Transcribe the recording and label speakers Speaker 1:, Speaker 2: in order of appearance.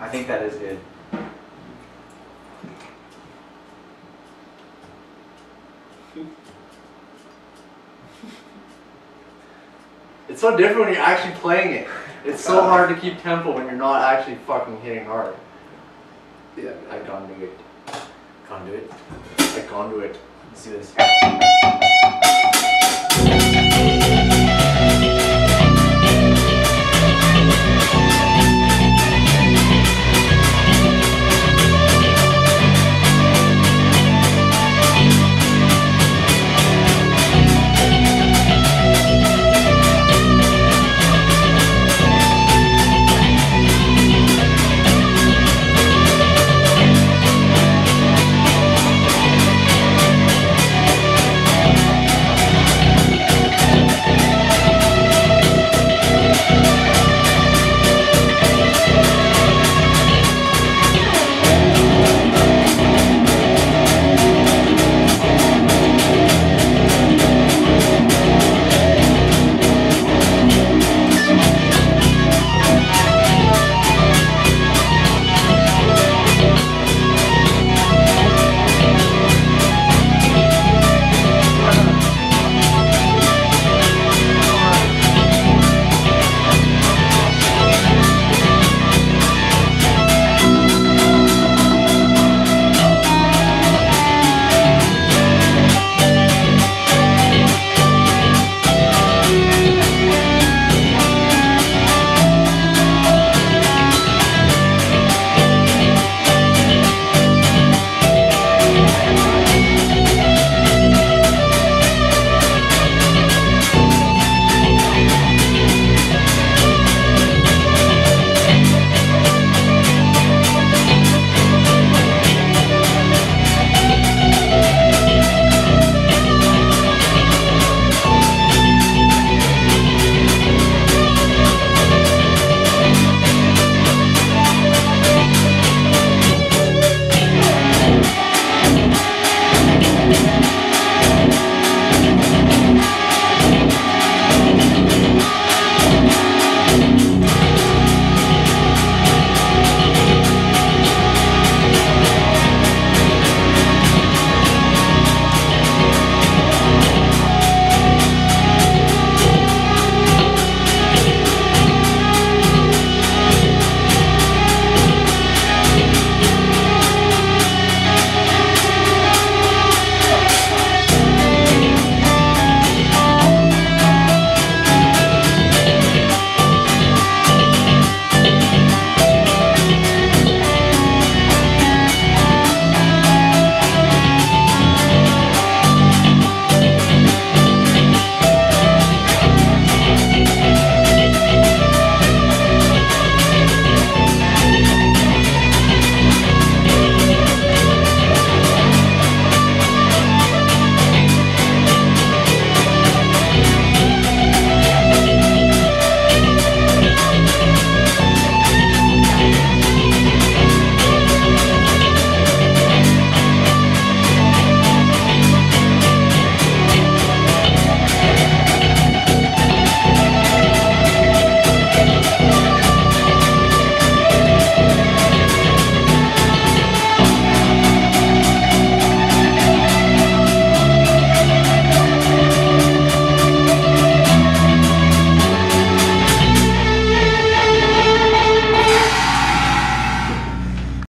Speaker 1: I think that is good.
Speaker 2: It's so different when you're actually playing it. It's so uh-huh. hard to keep tempo when you're not actually fucking hitting hard.
Speaker 1: Yeah, I can't do it. Can't do it.
Speaker 2: I can't do it.
Speaker 1: Let's do this.